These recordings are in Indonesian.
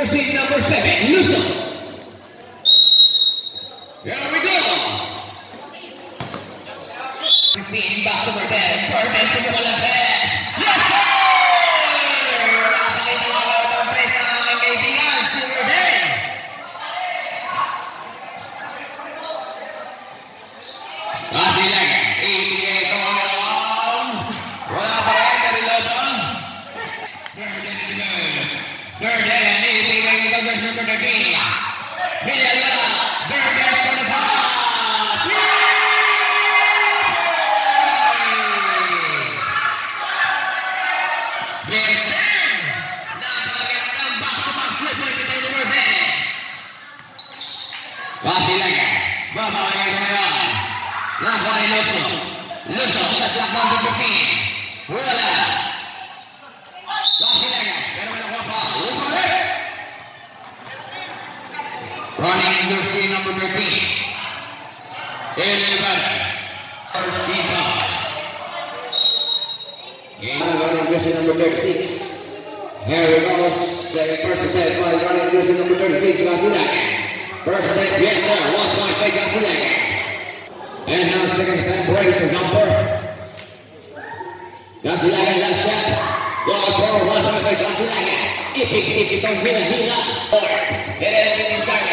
Proceed number seven, Newsom. Here we go. Seen back to the perfect the. running into number 13. It is better. First team foul. And running jersey number 36. Harry Gomes, second first set by running jersey number 36, Gasinak. First step. yes sir, one point by And now second step. break the Gumper. Gasinak has that shot. Goal for one point by Gasinak. Ipik, ipik, hila, hila. Four. And inside.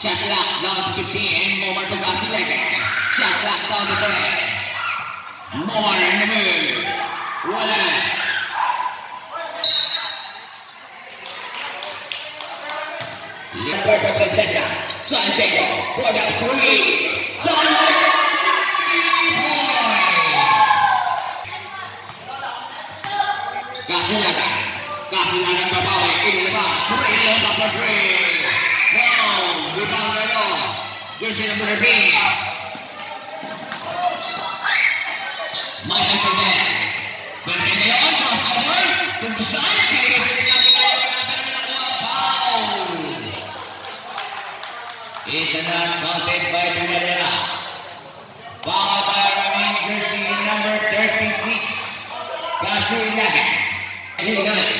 Clock down to 15, Momar to Basilega. Shot clock down to 10. Momar in the juega Juli, Santiago, Kasilaga, Kasilaga babawi, ini lepas, three after three. jersey number by number 36. Kasir Ilaga. Here we go.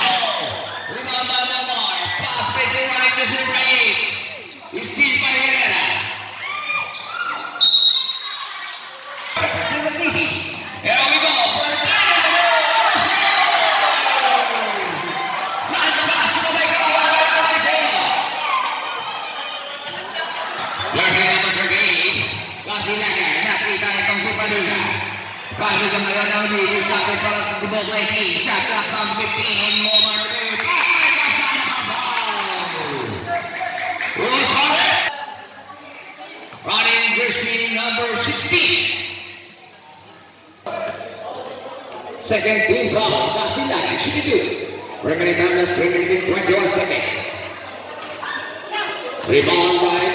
Rodgers team. From More Ronnie number 16. Second team foul. Vasila, Remaining time left, remaining 21 seconds. Rebound by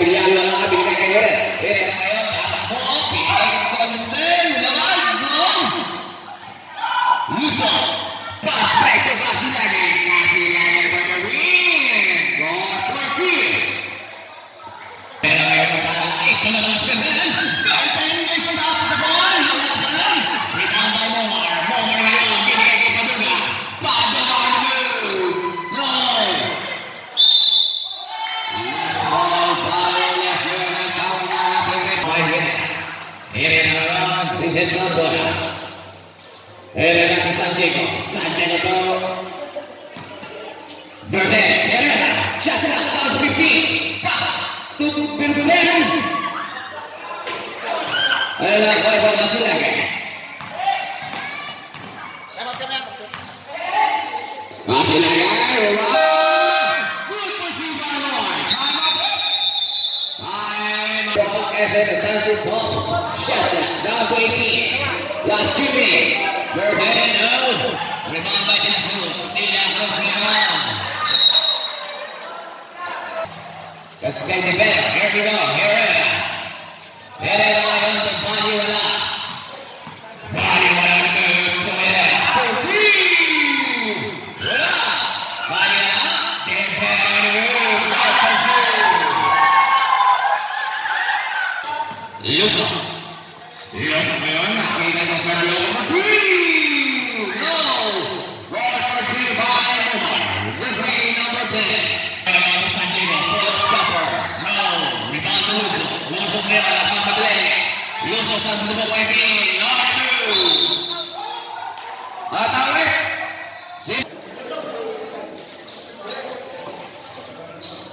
Era che Masih lagi, Simi. Fernando. Remember Jackson. See Jackson now. Let's get the back. Here we go.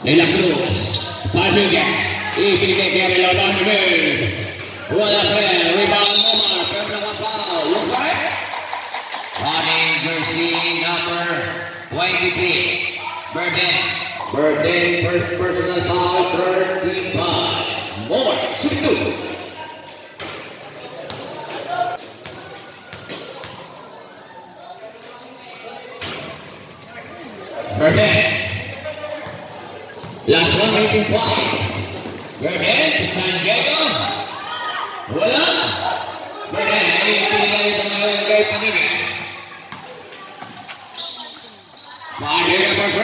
En la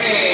Amen.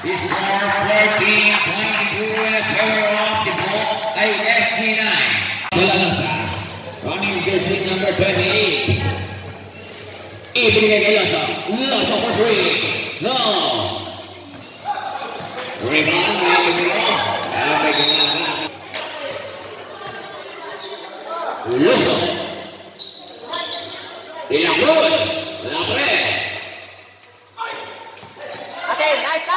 This is our 14, and a cover off the ball by SC9. Golosa. Running jersey number 28. Evening Golosa. For three. No. Rebound by Golosa. Now by Okay, nice.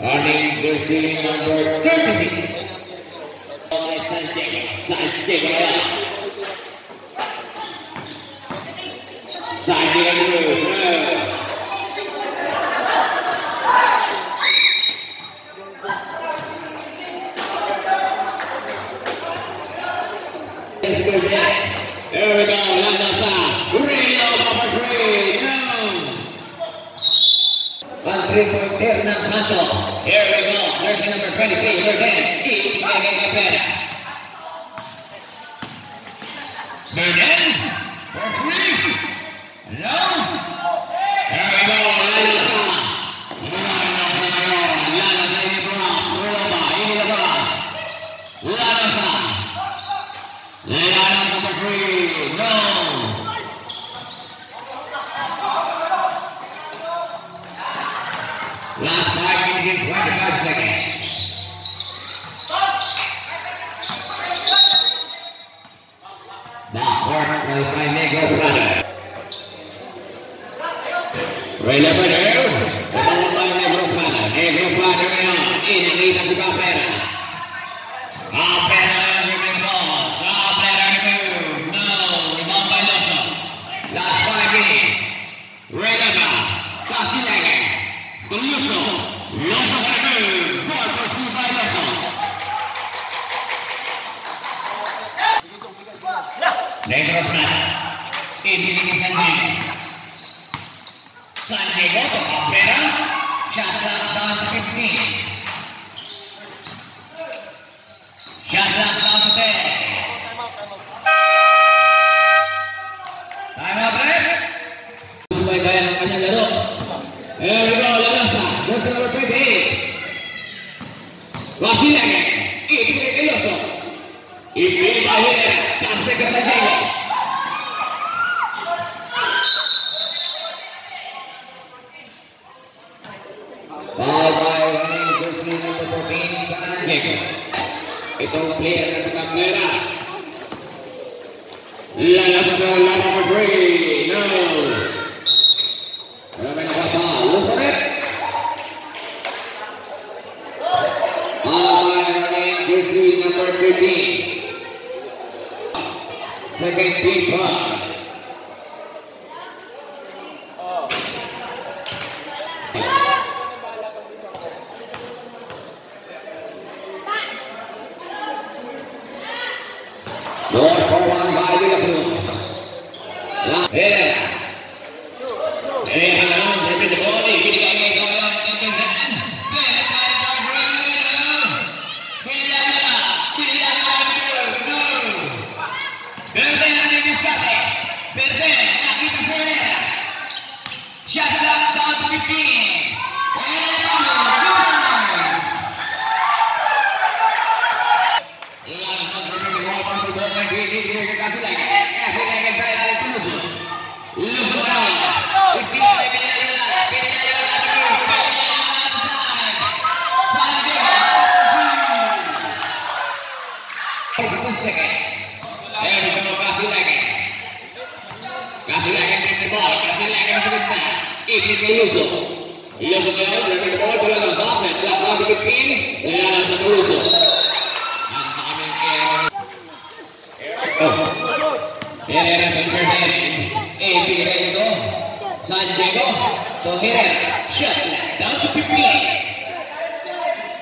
running jersey number 36. Oleh Sanjaya, Sanjaya. Sanjaya dulu. There we go. Last time you did 25 seconds. The corner will find Nico Prada. Ray Lepedew, the ball by Nico Prada. Nico Prada in, inakita si 28. Wasilan. Ibigay kay Loso. Ibigay by Herrera. Pase ka sa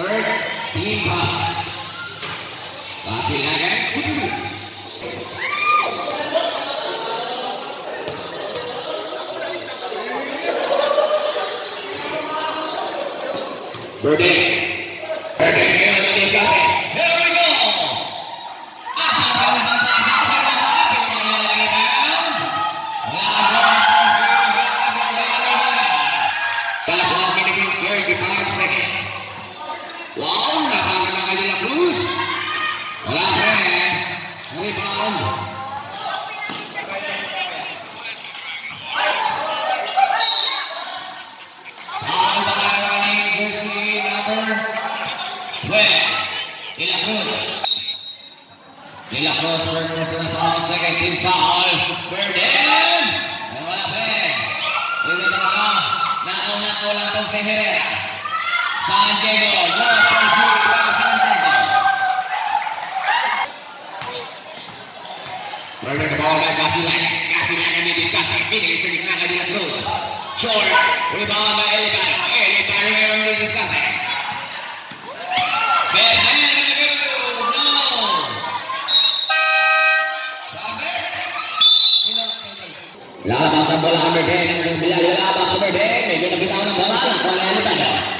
first team ball. Kasi lagan. Burdett. Rebound. Foul by running jersey number 12. De La Cruz. De La Cruz for personal foul. Second team foul. Verden. Ay, Wala pa rin. Dito talaga. Nakaw-nakaw lang itong si Herrera. San Diego. Lord for two. para San Diego. Murder the ball by Casilag. Casilag ang nidiscarte. Pinigay sa gitna ka De La Cruz. Short. Rebound by Elibaro. Elibaro ngayon ang nidiscarte. Verden. No. Sabi. Lalabas ang bola kami din. Ang bilal lalabas kami din. Medyo nabitaw ng bola. Nakuha na yan ito.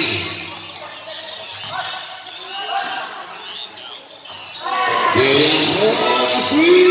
Jesus.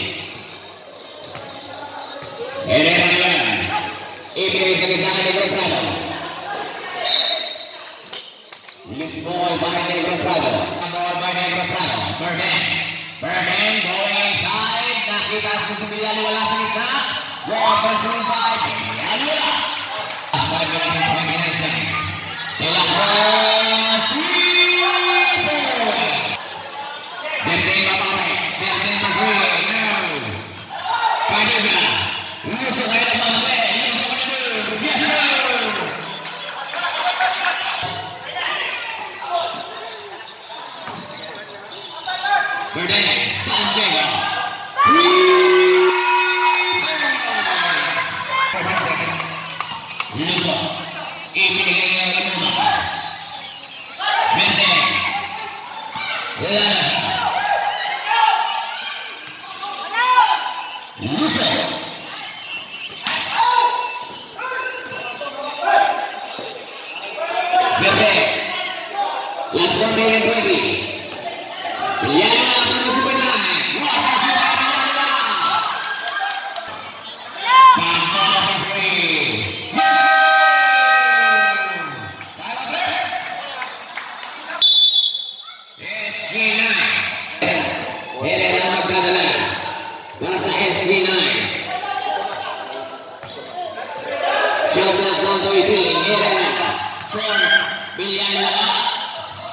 Telah Choco Coitilingera, from Villanova,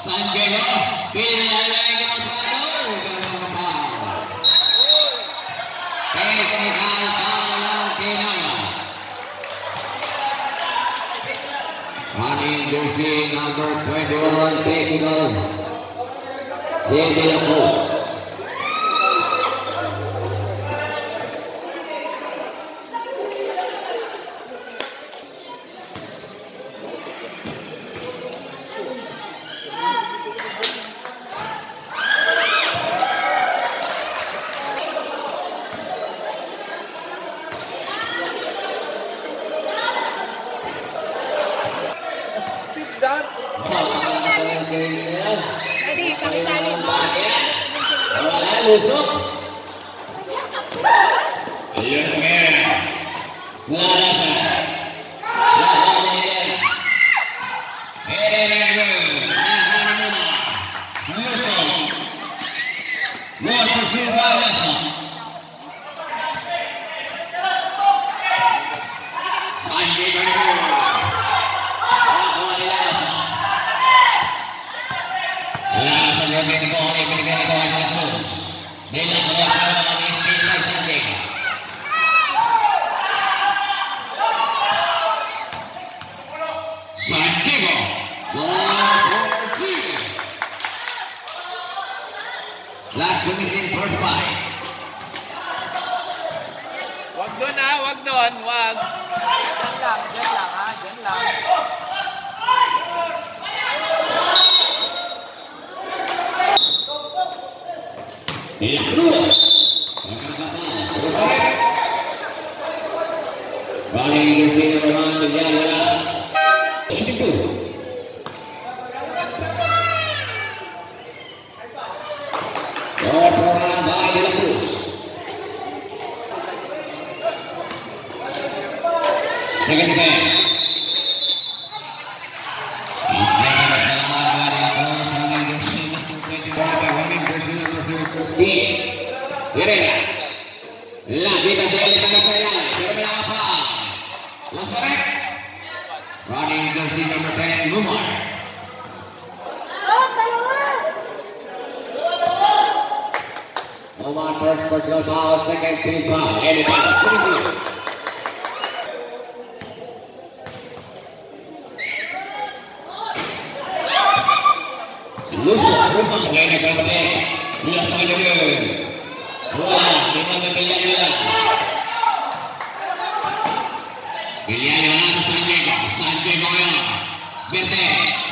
San Diego, Villanova. Number نبينا محمد رجالنا 三十五秒、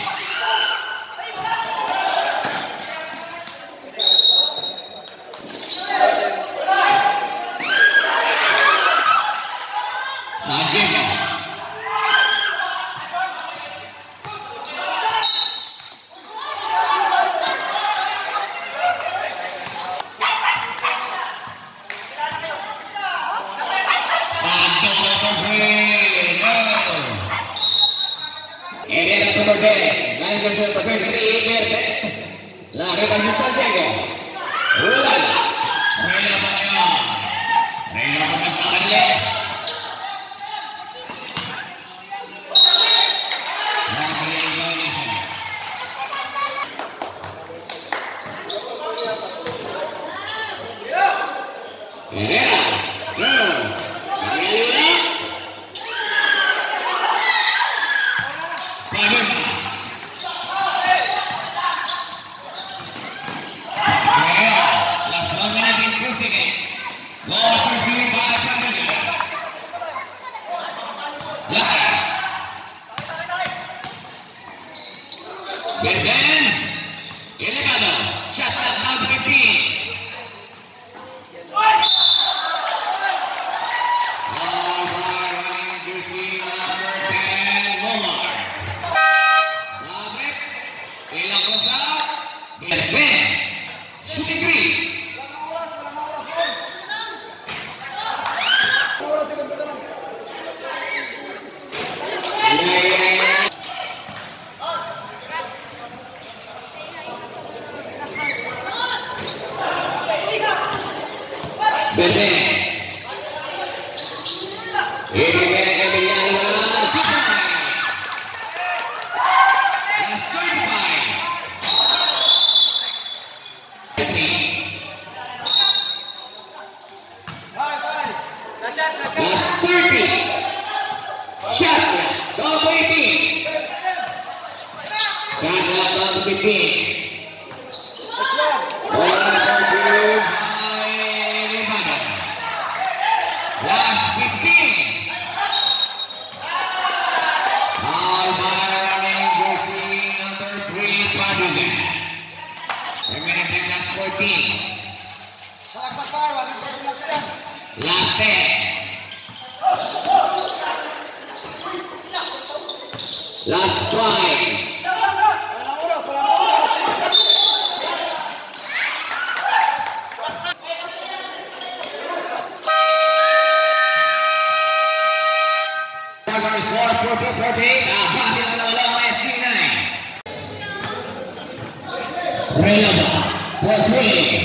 Rayaba yang three.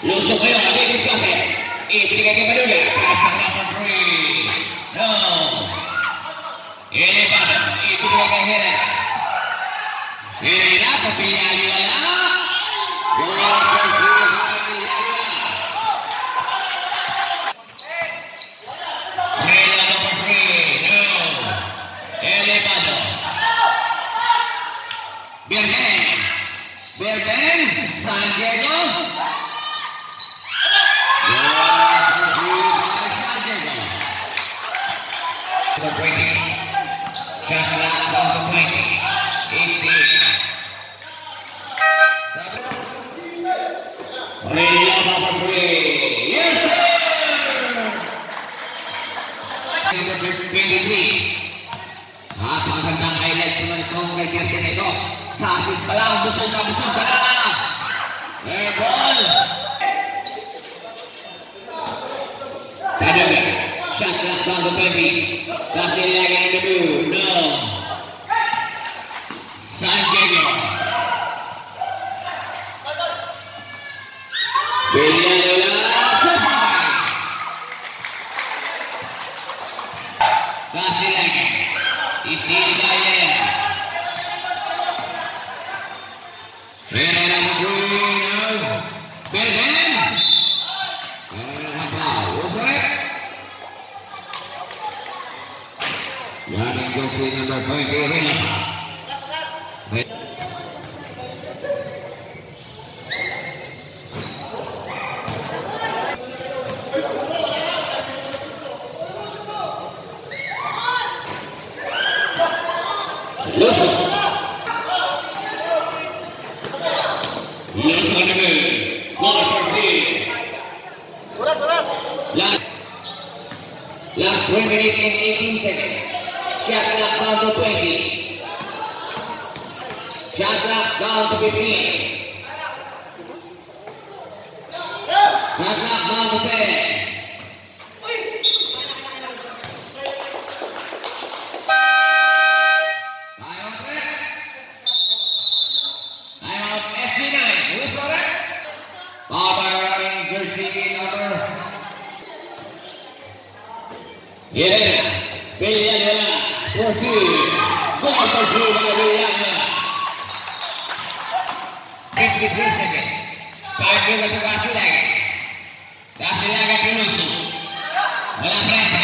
Yo soy yo. kita berpikir ini. Saat magandang highlight naman itong kay Listen. Amen.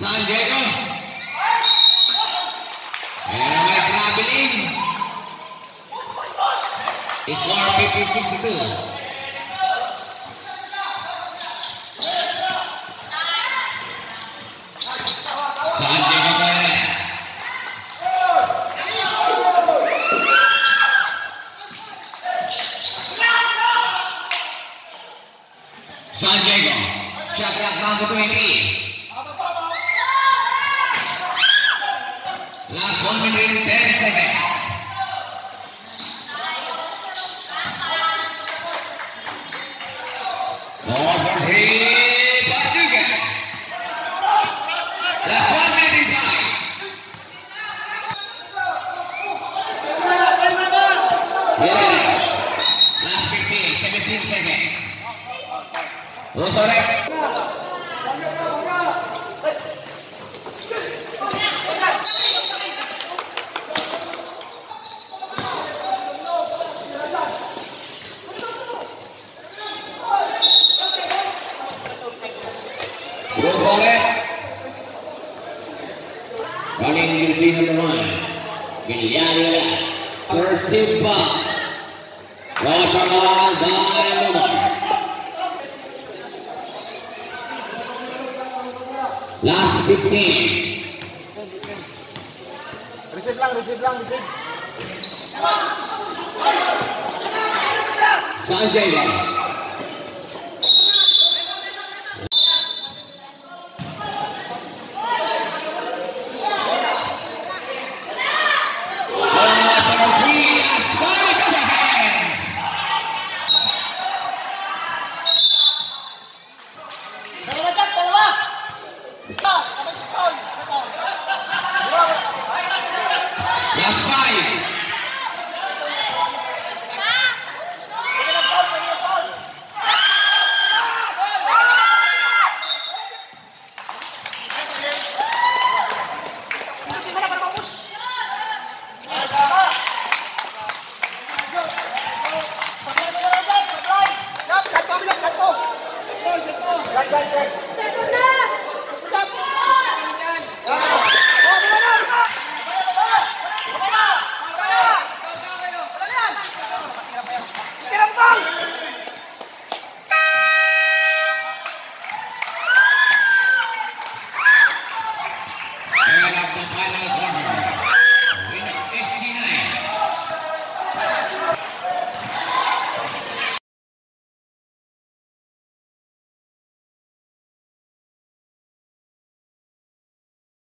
San Diego. Meron may traveling. It's 156.